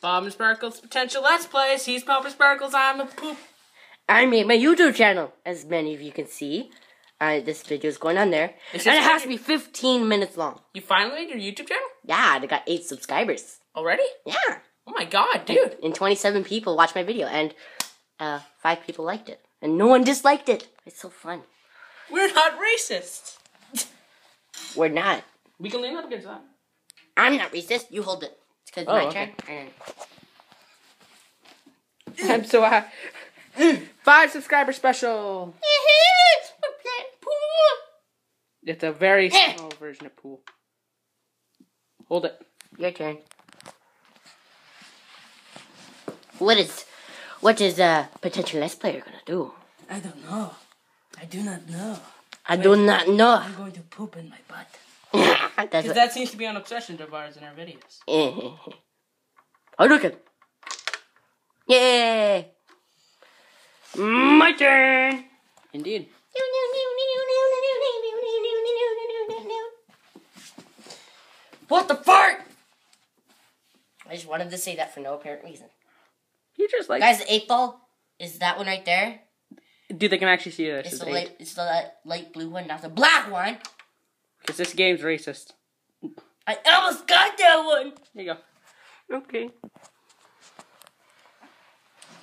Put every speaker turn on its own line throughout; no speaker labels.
Bob and Sparkles Potential Let's Plays. He's Bob and Sparkles. I'm a poop.
I made my YouTube channel, as many of you can see. Uh, this video is going on there. And it has to be 15 minutes long.
You finally made your YouTube channel
Yeah, I got 8 subscribers.
already?
Yeah.
Oh my god, dude.
And 27 people watched my video, and uh, 5 people liked it. And no one disliked it. It's so fun.
We're not racist.
We're not.
We can lean up against that.
I'm not racist. You hold it. It's because
Oh,
my
okay.
turn.
I'm so happy. Five subscriber special. It's a very small version of pool. Hold it.
Your turn. What is, what is a potential let's player gonna do?
I don't know. I do not know.
I do not know.
I'm going to poop in my butt. Because
what,
that seems to be an obsession of ours in our videos.
oh look it. Yay! My turn.
Indeed.
What the fart? I just wanted to say that for no apparent reason.
You just like.
Guys, the eight ball is that one right there.
Dude, they can actually see this.
It's the
eight.
light, it's the light blue one, not the black one.
Because this game's racist.
I almost got that one.
There you go.
Okay.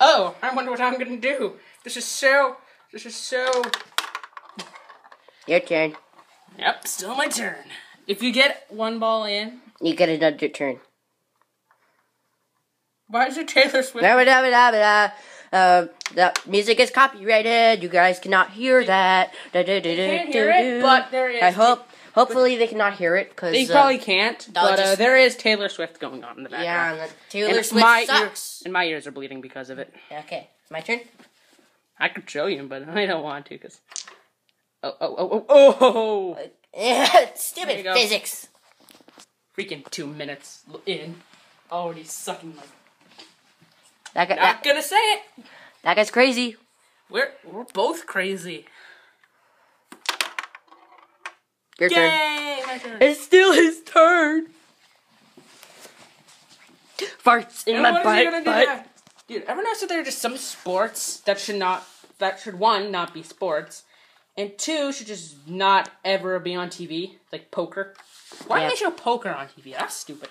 Oh, I wonder what I'm gonna do. This is so. This is so.
Your turn.
Yep, still my turn. If you get one ball in,
You get another turn.
why is it Taylor Swift?
Da, da, da, da, da. Uh, the music is copyrighted. You guys cannot hear that. Da, da, da, da,
can't hear it, but there is-
I hope. Hopefully they cannot hear it because
They probably can't, but uh, there is Taylor Swift going on in the
yeah.
background.
And the Taylor
And
Swift
my
sucks.
ears and my ears are bleeding because of it.
Okay, my turn.
I could show you, but I don't want to because. Oh oh oh oh oh!
Stupid physics.
Freaking two minutes in, already sucking my.
That guy,
Not
that,
gonna say it.
that guy's crazy.
We're we're both crazy.
Your turn.
My turn.
It's still his turn. Farts in
And
my
what is he gonna
butt.
do
butt.
Dude, ever notice that there are just some sports that should not, that should one not be sports, and two should just not ever be on TV, like poker. Why
Yeah.
do they show poker on TV? That's stupid.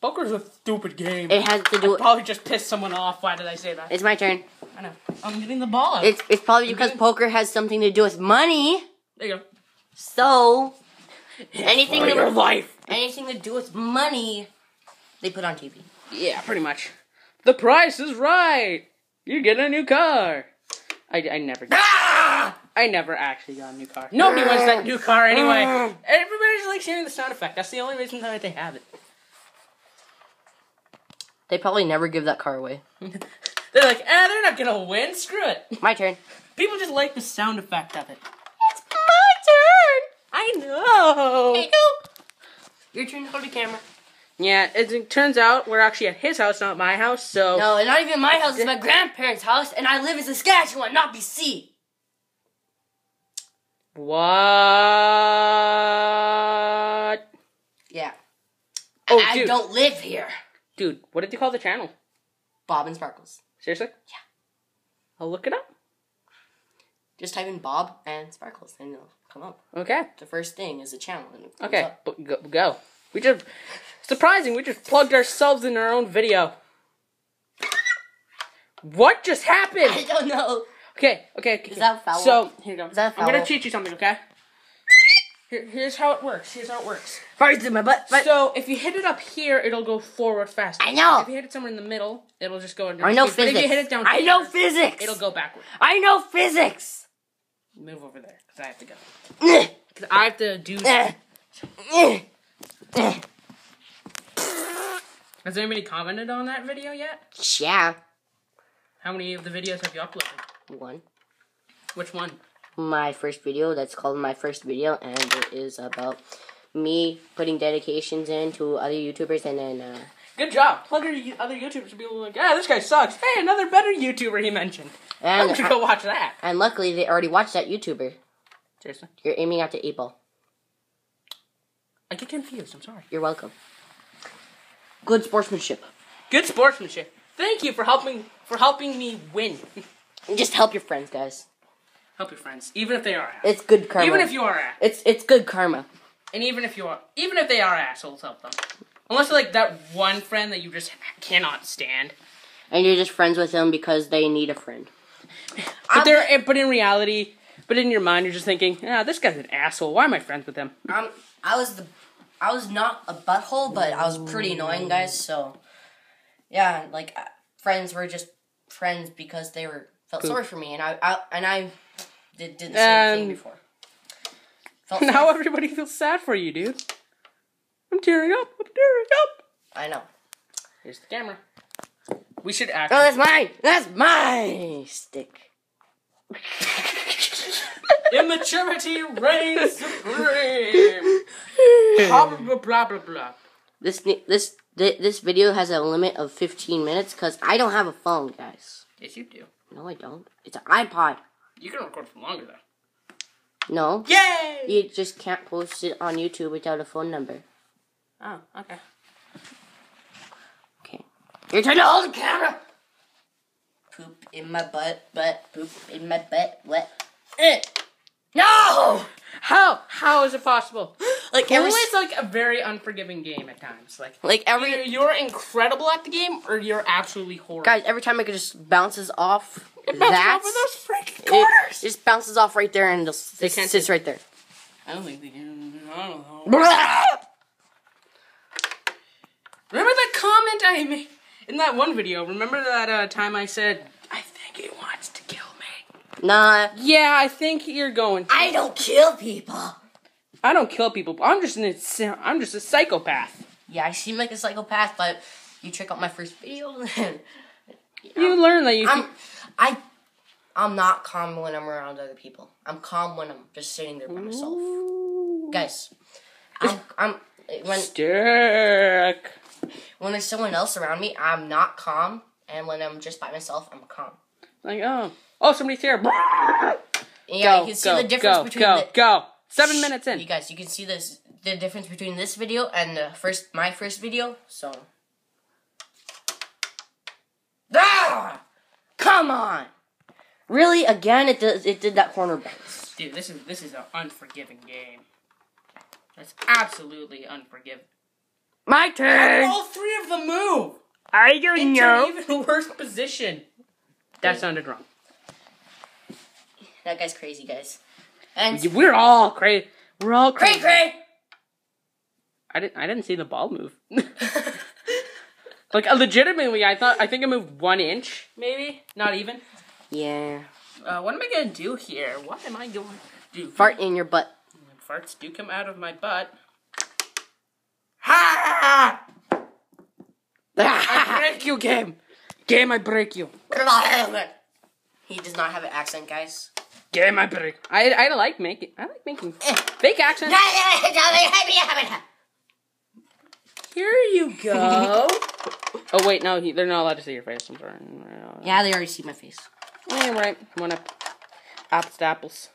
Poker's a stupid game.
It has to do.
Probably just pissed someone off. Why did I say that?
It's my turn.
I know. I'm getting the ball out.
It's it's probably because
getting-
poker has something to do with money.
there you go.
So anything to,
life.
anything to do with money, they put on TV.
Yeah, pretty much. The price is right. You get a new car. I, I never.
Ah!
I never actually got a new car. Nobody wants that new car anyway. Everybody's like hearing the sound effect. That's the only reason that they have it.
They probably never give that car away.
They're like, eh, they're not gonna win. Screw it.
My turn.
People just like the sound effect of it.
It's my turn.
I know.
Go. Your turn to hold the camera.
Yeah, it, it turns out we're actually at his house, not my house. So
No, it's not even my house. It's my grandparents' house, and I live in Saskatchewan, not BC.
what?
Yeah.
Oh,
I
dude,
don't live here.
dude, what did you call the channel?
Bob and Sparkles.
Seriously?
Yeah.
I'll look it up.
Just type in Bob and Sparkles, and it'll come up.
Okay.
The first thing is a channel. And it comes
Okay, go, go. We just surprising. We just plugged ourselves in our own video. What just happened?
I don't know.
Okay, okay. okay.
Is that foul?
So here you go.
Is that
I'm gonna teach you something. Okay. Here, here's how it works. Here's how it works.
Farts in my butt. butt.
So if you hit it up here, it'll go forward faster.
I know.
If you hit it somewhere in the middle, it'll just go under.
I know physics.
If you hit it down,
I know physics.
It'll go backward.
I know physics.
Move over there, cause I have to go.
Eh,
Cause I have to do. Has anybody commented on that video yet?
Yeah.
How many of the videos have you uploaded?
One.
Which one?
My first video. That's called my first video, and it is about me putting dedications in to other YouTubers, and then uh,
Good job. Plug your other YouTubers to people like, ah, this guy sucks. Hey, another better YouTuber he mentioned.
and
I'm go watch that.
and luckily they already watched that YouTuber.
Seriously,
You're aiming at the eight ball.
I get confused. I'm sorry.
You're welcome. Good sportsmanship.
Good sportsmanship. Thank you for helping for helping me win.
Just help your friends, guys.
Help your friends, even if they are assholes.
It's good karma.
Even if you are ass,
it's it's good karma.
and even if you are, even if they are assholes, help them. Unless you're like that one friend that you just cannot stand.
And you're just friends with them because they need a friend.
But they're, but in reality, but in your mind, you're just thinking, ah, this guy's an asshole. Why am I friends with him?
Um, I was the, I was not a butthole, but I was pretty annoying, guys. So, yeah, like uh, friends were just friends because they were felt
Poop.
sorry for me, and I, I and I did, did the same thing
Um,
before. Felt
Now
sorry-
everybody feels sad for you, dude. I'm tearing up. I'm tearing up.
I know.
Here's the camera. We should act.
Oh, that's mine. That's my stick.
Immaturity reigns supreme. blah, blah, blah, blah, blah.
This this this video has a limit of 15 minutes because I don't have a phone, guys.
Yes, you do.
No, I don't. It's an iPod.
You can record for longer, though.
No,
Yay!
you just can't post it on YouTube without a phone number.
Oh, okay.
Okay. You're trying to hold the camera. Poop in my butt, butt, poop in my butt, what? Eh. No!
How? How is it possible?
Like
Pool
every,
is like a very unforgiving game at times. Like,
like
either
every,
you're incredible at the game or you're absolutely horrible.
guys, every time it just bounces off,
It bounces off of those freaking
it
corners.
just bounces off right there and just
They can't
sits right there.
I don't think they can. I don't know. Remember that comment I made in that one video? Remember that uh, time I said, I think he wants to kill me?
Nah,
Yeah, I think you're going. to.
I don't kill people.
I don't kill people. I'm just an I'm just a psychopath.
Yeah, I seem like a psychopath, but you check out my first video. and
You learn that you.
I'm,
can-
I, I'm not calm when I'm around other people. I'm calm when I'm just sitting there by myself. Guys, I'm, I'm when
Stick.
when there's someone else around me, I'm not calm, and when I'm just by myself, I'm calm.
Like oh oh somebody's here.
Yeah,
go
you can see
go
the difference
go
between
go
the,
go. Seven minutes in.
You guys, you can see this the difference between this video and the first my first video. So, ah, come on, really? Again, it does. It did that corner bounce.
Dude, this is this is an unforgiving game. That's absolutely unforgiving.
My turn.
All three of them move.
I don't
Into an even worse position. That sounded wrong.
That guy's crazy, guys. And
We're all crazy. We're all crazy.
cray.
I didn't. I didn't see the ball move. like legitimately, I thought. I think I moved one inch, maybe. Not even.
yeah,
Uh, what am I gonna do here? What am I going to do?
fart in your butt.
Farts do come out of my butt. Ha! I break you, game. Game, I break you.
he does not have an accent, guys.
Game, I break. I I like making. I like making eh. fake accents. Here you go. oh wait, no, he, they're not allowed to see your face. I'm sorry.
yeah, they already see my face.
Yeah, right. One up. Apples to apples.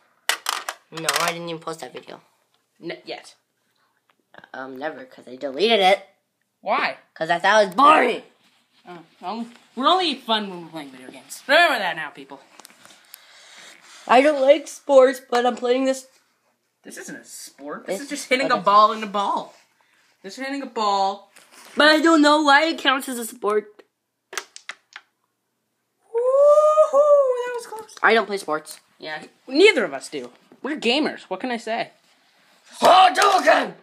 No, I didn't even post that video.
N- yet.
Um, never, because I deleted it.
Why?
Because I thought it was boring.
Oh, well, we're only fun when we're playing video games. Remember that now, people.
I don't like sports, but I'm playing this.
This isn't a sport. This
It's-
is just hitting
okay.
a ball in a ball. This is hitting a ball.
But I don't know why it counts as a sport.
Woohoo! That was close.
I don't play sports.
Yeah, neither of us do. We're gamers. What can I say?
Oh, do again!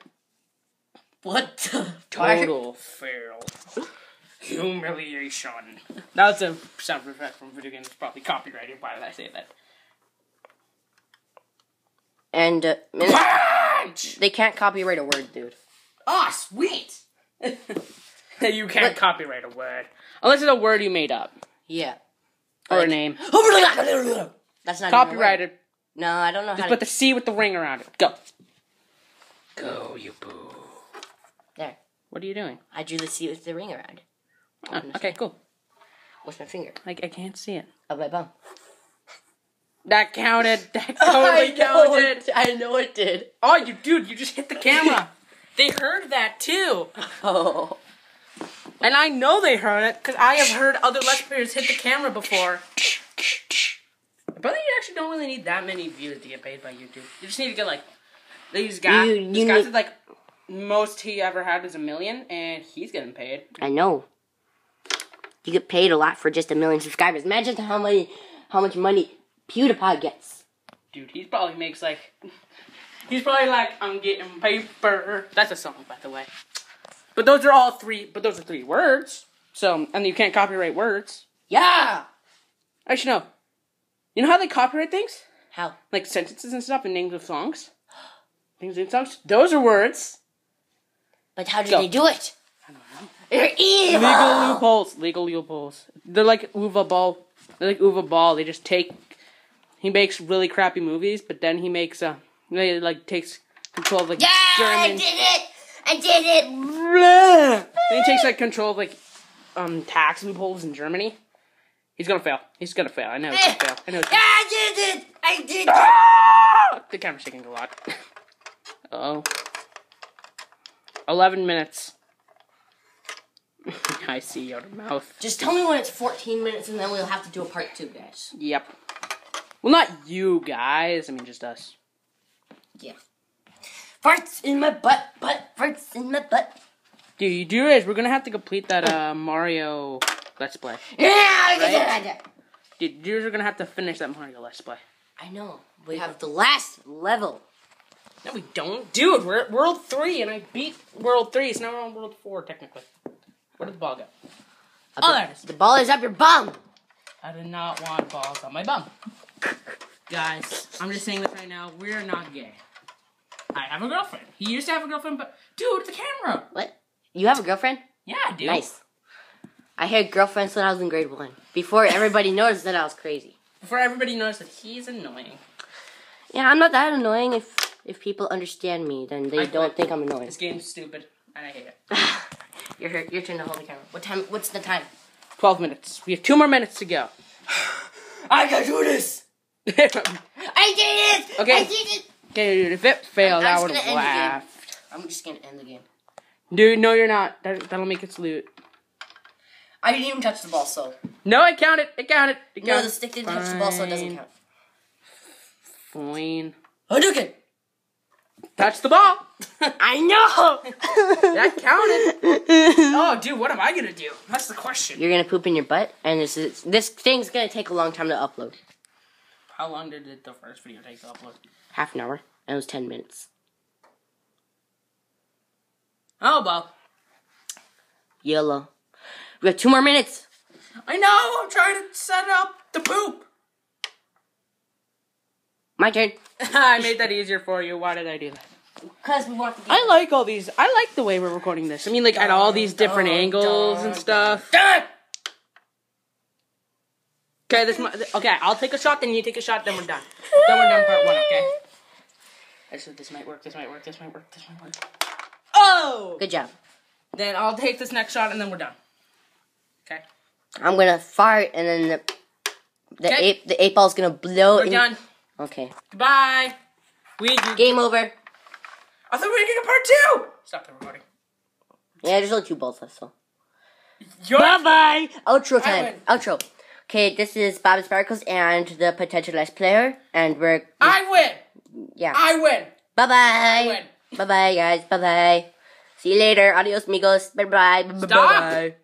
What the?
Total fail. Humiliation. That's a sound effect from video games. Probably copyrighted. Why did I say that?
And uh, man,
Punch!
they can't copyright a word, dude.
Ah, sweet. you can't
But-
copyright a word unless it's a word you made up
Yeah.
or a name.
That's not even a word.
Copyrighted.
No, I don't know how
Just
to.
put the C with the ring around it. Go. Go, you boo.
There.
What are you doing?
I drew the C with the ring around.
Oh, okay, cool.
With my finger.
Like I can't see it.
Of my bum.
That counted. That totally counted.
it, I know it did.
Oh, you dude, you just hit the camera. they heard that too.
Oh.
And I know they heard it because I have heard other Let's Players hit the camera before. But you actually don't really need that many views to get paid by YouTube. You just need to get like these guys.
You-
these guys
need-
is like most he ever had was a million, and he's getting paid.
I know. You get paid a lot for just a million subscribers. Imagine how many, how much money PewDiePie gets.
Dude, he probably makes like. He's probably like, I'm getting paper. That's a song, by the way. But those are all three. But those are three words. So, and you can't copyright words.
Yeah.
I should know. You know how they copyright things?
How?
Like sentences and stuff and names of songs? Things in songs? Those are words.
But how did
Go.
they do it? I don't know. They're evil.
Legal loopholes. Legal loopholes. They're like Uwe Boll. They're like Uwe Boll. They just take. He makes really crappy movies, but then he makes uh, they like takes control of like
Yeah, I did it. I did it.
Then he takes like control of like um tax loopholes in Germany. He's gonna fail. He's gonna fail. I know he's gonna fail. I know. He's gonna...
I did it. I did it.
Ah! The camera's shaking a lot. Uh oh. Eleven minutes. I see your mouth.
Just tell me when it's 14 minutes and then we'll have to do a part two, guys.
Yep. Well, not you guys. I mean, just us.
Yeah. Farts in my butt, butt, farts in my butt.
Dude, you do realize we're gonna have to complete that uh Mario Let's Play.
Yeah, I did.
Right?
I did.
Dude, you are gonna have to finish that Mario Let's Play.
I know. We have the last level.
No, we don't. Dude, we're at World 3, and I beat World 3, so now we're on World 4, technically. Where did the ball go?
Up
Oh,
your-
there it is.
The ball is up your bum.
I did not want balls on my bum. Guys, I'm just saying this right now. We're not gay. I have a girlfriend. He used to have a girlfriend, but dude, the camera.
What? You have a girlfriend?
Yeah, dude.
Nice. I had girlfriends when I was in grade one. Before everybody noticed that I was crazy.
Before everybody noticed that he's annoying.
Yeah, I'm not that annoying. If if people understand me, then they
I
don't
quit.
think I'm annoying.
This game's stupid, and I hate it.
Your your turn to hold the camera. What time? What's the time?
12 minutes. We have two more minutes to go.
I can do this. I did it.
Okay.
I did it.
dude, if it failed,
I'm
I
just
would
gonna
have
end the game.
laughed.
I'm just gonna end the game.
Dude, no, you're not. That, that'll make it salute.
I didn't even touch the ball, so
No, I counted. It counted. It
no, the stick didn't touch the ball, so it doesn't count.
Fine.
count.
Fine.
Hadouken.
Touch the ball.
I know.
that counted. oh, dude, what am I gonna do? That's the question.
You're gonna poop in your butt, and this is this thing's gonna take a long time to upload.
How long did the first video take to upload?
Half an hour, and it was ten minutes.
Oh, well.
Yellow. We have two more minutes.
I know. I'm trying to set up the poop.
My turn.
I made that easier for you. Why did I do that?
Cause we want the
I like all these. I like the way we're recording this. I mean, like at all these different
Dun,
angles
dun,
and stuff.
Done.
Okay, this. mi- Okay, I'll take a shot, then you take a shot, then we're done. Then we're done part one. Okay. Actually, this might work. This might work. This might work. This might work. Oh.
Good job.
Then I'll take this next shot, and then we're done. Okay.
I'm gonna fart, and then the the
Okay.
eight the eight ball's gonna blow.
We're
in-
done.
Okay.
Goodbye. We.
Game over.
I thought we were getting a part two. Stop the recording.
Yeah, there's only two balls left, so.
Your
bye. Outro time. Outro. Okay, this is Bob Sparkles and the potential last player, and we're
I win.
yeah.
I win.
Bye bye.
I win.
Bye bye, guys. Bye bye. See you later. Adios, amigos. Bye bye.
Stop.